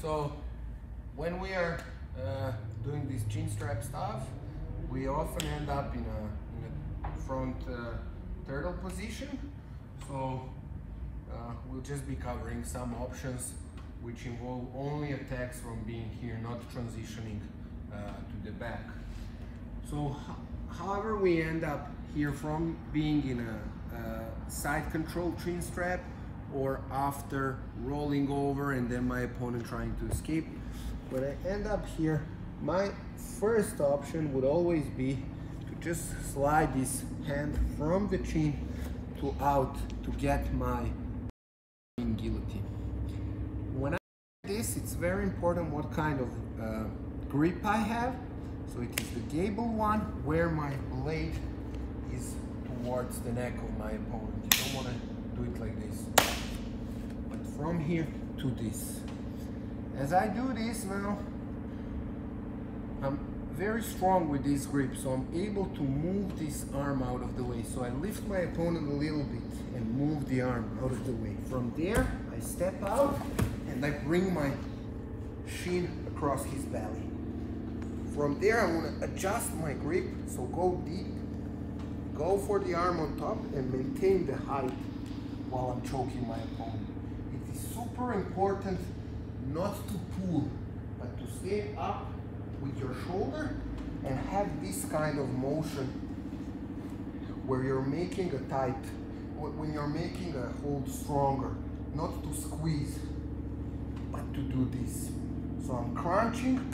so when we are uh, doing this chin strap stuff, we often end up in a, in a front uh, turtle position. So uh, we'll just be covering some options which involve only attacks from being here, not transitioning uh, to the back. So however we end up here from being in a, a side control chin strap or after rolling over and then my opponent trying to escape, when I end up here, my first option would always be to just slide this hand from the chin to out to get my guillotine. When I do this, it's very important what kind of uh, grip I have. So it is the gable one where my blade is towards the neck of my opponent. You don't want to do it like this. From here to this. As I do this now, I'm very strong with this grip, so I'm able to move this arm out of the way. So I lift my opponent a little bit and move the arm out of the way. From there, I step out and I bring my shin across his belly. From there, I want to adjust my grip, so go deep, go for the arm on top and maintain the height while I'm choking my opponent. Super important not to pull, but to stay up with your shoulder and have this kind of motion where you're making a tight, when you're making a hold stronger, not to squeeze, but to do this. So I'm crunching,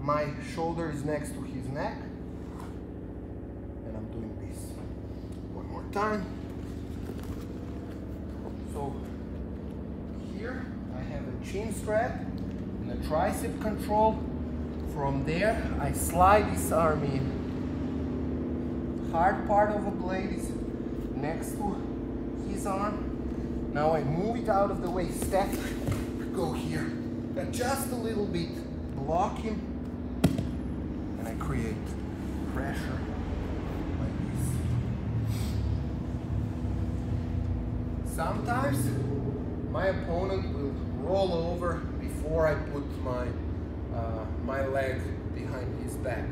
my shoulder is next to his neck, and I'm doing this. One more time. So here I have a chin strap and a tricep control. From there, I slide this arm in. Hard part of the blade is next to his arm. Now I move it out of the way, step, go here. Adjust a little bit, block him, and I create pressure like this. Sometimes my opponent will roll over before I put my uh, my leg behind his back,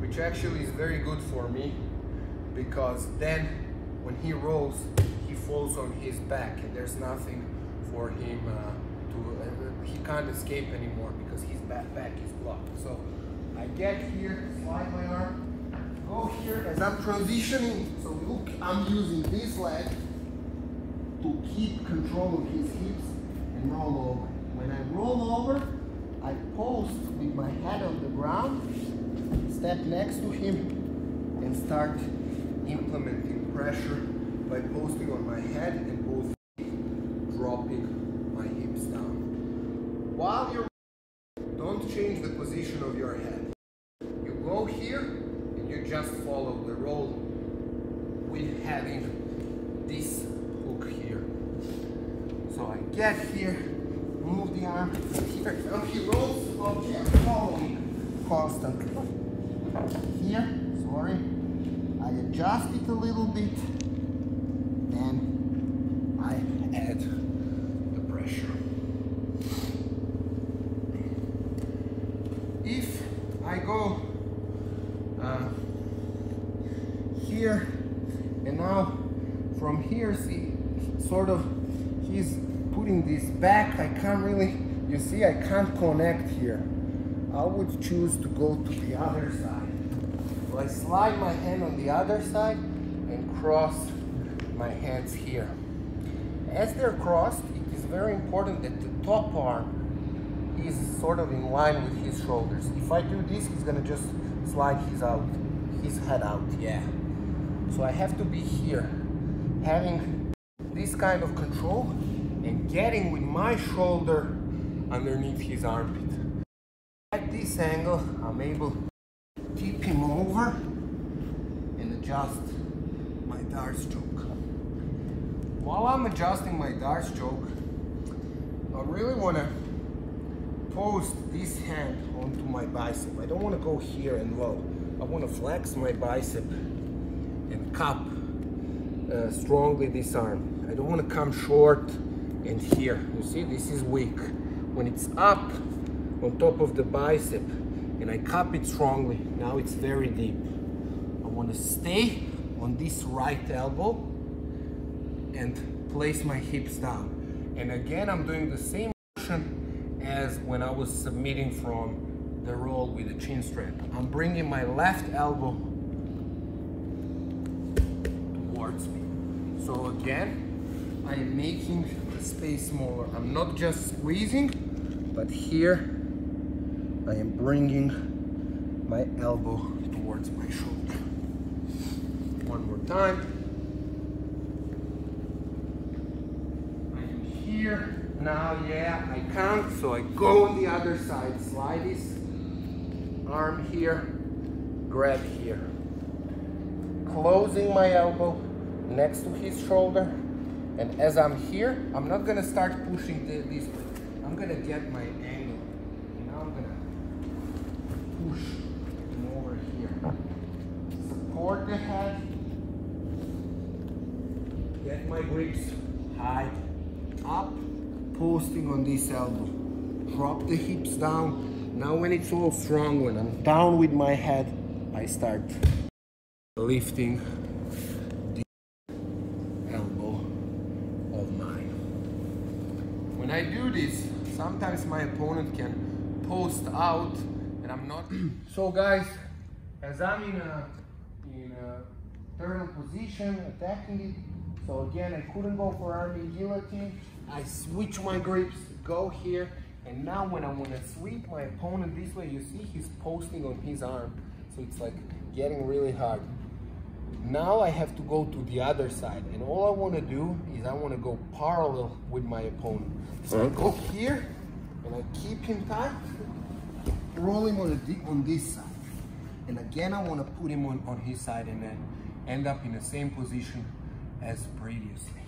which actually is very good for me because then when he rolls, he falls on his back and there's nothing for him uh, to, uh, he can't escape anymore because his back, back is blocked. So I get here, slide my arm, go here as I'm transitioning. So look, I'm using this leg to keep control of his hips and roll over. When I roll over, I post with my head on the ground, step next to him, and start implementing pressure by posting on my head and both dropping my hips down. While you're don't change the position of your head. You go here and you just follow the roll with having this hook here. So I get here, move the arm here. Now he rolls, okay, follow me constantly. Here, sorry, I adjust it a little bit, then I add the pressure. If I go uh, here and now from here, see, sort of, he's this back. I can't really, you see, I can't connect here. I would choose to go to the other side. So I slide my hand on the other side and cross my hands here. As they're crossed, it is very important that the top arm is sort of in line with his shoulders. If I do this, he's gonna just slide his out, his head out, yeah. So I have to be here, having this kind of control getting with my shoulder underneath his armpit. At this angle, I'm able to tip him over and adjust my darce choke. While I'm adjusting my darce choke, I really want to post this hand onto my bicep. I don't want to go here and low. I want to flex my bicep and cup uh, strongly this arm. I don't want to come short and here. You see, this is weak. When it's up on top of the bicep and I cup it strongly, now it's very deep. I want to stay on this right elbow and place my hips down. And again, I'm doing the same motion as when I was submitting from the roll with the chin strap. I'm bringing my left elbow towards me. So again, I am making the space smaller. I'm not just squeezing, but here I am bringing my elbow towards my shoulder. One more time. I am here. Now, yeah, I count, so I go on the other side. Slide this arm here, grab here. Closing my elbow next to his shoulder. And as I'm here, I'm not gonna start pushing the, this way. I'm gonna get my angle. And now I'm gonna push him over here. Support the head. Get my grips high, up, posting on this elbow. Drop the hips down. Now when it's all strong, when I'm down with my head, I start lifting the elbow of mine. When I do this, sometimes my opponent can post out and I'm not. so guys, as I'm in a, in a turtle position, attacking it, so again, I couldn't go for arm-in guillotine. I switch my grips, go here, and now when I want to sweep my opponent this way, you see he's posting on his arm. So it's like getting really hard. Now I have to go to the other side, and all I want to do is I want to go parallel with my opponent. So I go here, and I keep him tight, roll him on, the, on this side. And again, I want to put him on, on his side and then end up in the same position as previously.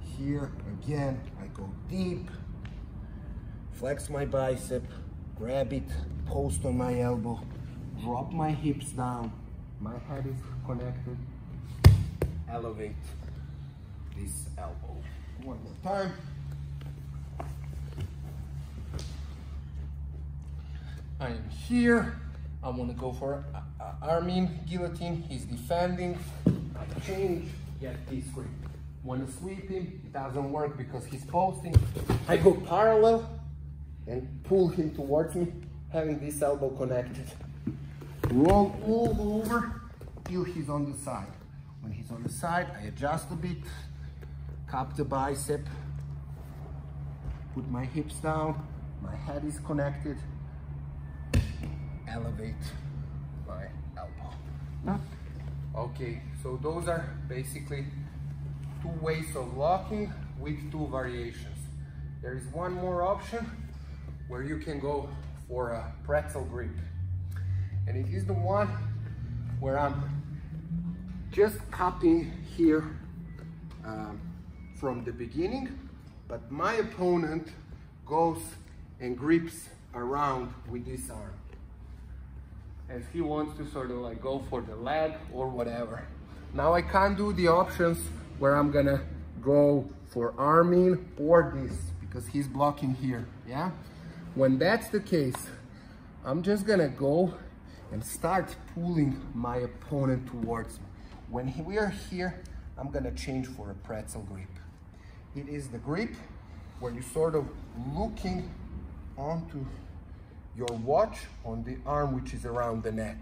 Here, again, I go deep, flex my bicep, grab it, post on my elbow, drop my hips down, my head is connected, elevate this elbow. One more time. I am here. I want to go for uh, arm-in guillotine. He's defending. I change, get this grip. Want to sweep him? It doesn't work because he's posting. I go parallel and pull him towards me, having this elbow connected. Roll all over till he's on the side. When he's on the side, I adjust a bit, cup the bicep, put my hips down, my head is connected, elevate my elbow. Okay, so those are basically two ways of locking with two variations. There is one more option where you can go for a pretzel grip. And it is the one where I'm just cupping here um, from the beginning, but my opponent goes and grips around with this arm as he wants to sort of like go for the leg or whatever. Now I can't do the options where I'm gonna go for arm-in or this because he's blocking here, yeah? When that's the case, I'm just gonna go and start pulling my opponent towards me. When he, we are here, I'm gonna change for a pretzel grip. It is the grip where you're sort of looking onto your watch on the arm which is around the neck.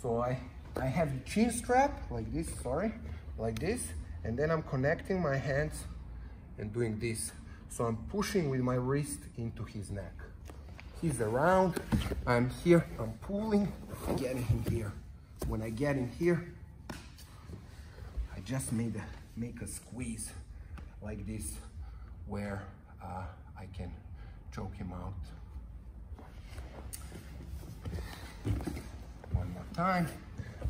So I, I have the chin strap like this, sorry, like this, and then I'm connecting my hands and doing this. So I'm pushing with my wrist into his neck. He's around, I'm here, I'm pulling, getting him here. When I get in here, I just made a, make a squeeze like this where uh, I can choke him out. One more time.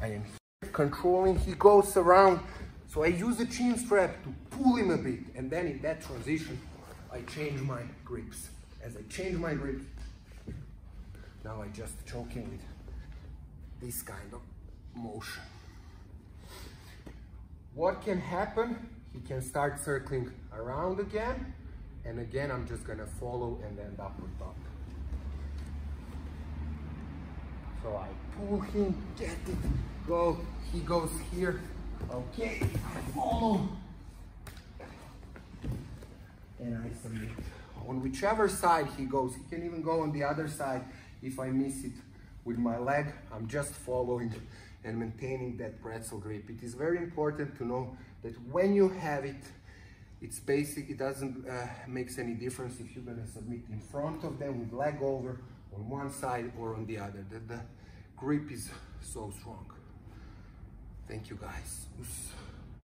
I am controlling, he goes around. So I use the chin strap to pull him a bit. And then in that transition, I change my grips. As I change my grips, now I just choke him with this kind of motion. What can happen? He can start circling around again. And again, I'm just gonna follow and end up with top. So I pull him, get it, go. He goes here. Okay, I follow. And I submit. On whichever side he goes, he can even go on the other side if I miss it with my leg. I'm just following and maintaining that pretzel grip. It is very important to know that when you have it, it's basic, it doesn't uh, makes any difference if you're gonna submit in front of them with leg over on one side or on the other. The, the grip is so strong. Thank you guys.